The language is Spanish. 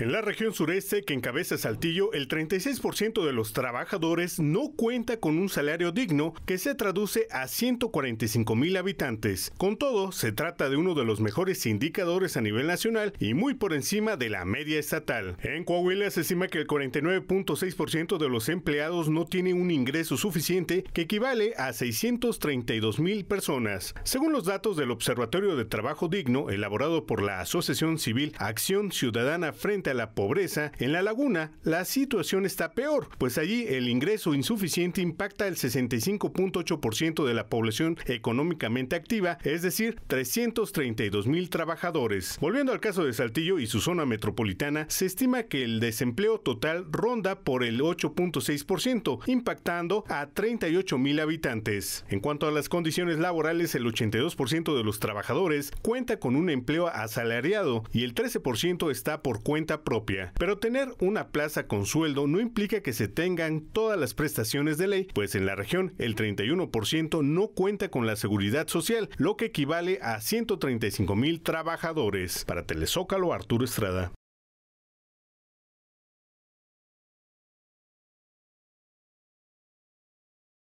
En la región sureste que encabeza Saltillo, el 36% de los trabajadores no cuenta con un salario digno que se traduce a 145 mil habitantes. Con todo, se trata de uno de los mejores indicadores a nivel nacional y muy por encima de la media estatal. En Coahuila se estima que el 49.6% de los empleados no tiene un ingreso suficiente que equivale a 632 mil personas. Según los datos del Observatorio de Trabajo Digno, elaborado por la Asociación Civil Acción Ciudadana frente a la pobreza, en la laguna la situación está peor, pues allí el ingreso insuficiente impacta el 65.8% de la población económicamente activa, es decir, 332 mil trabajadores. Volviendo al caso de Saltillo y su zona metropolitana, se estima que el desempleo total ronda por el 8.6%, impactando a 38 mil habitantes. En cuanto a las condiciones laborales, el 82% de los trabajadores cuenta con un empleo asalariado y el 13% está por propia. Pero tener una plaza con sueldo no implica que se tengan todas las prestaciones de ley, pues en la región el 31% no cuenta con la seguridad social, lo que equivale a 135 mil trabajadores. Para Telezócalo, Arturo Estrada.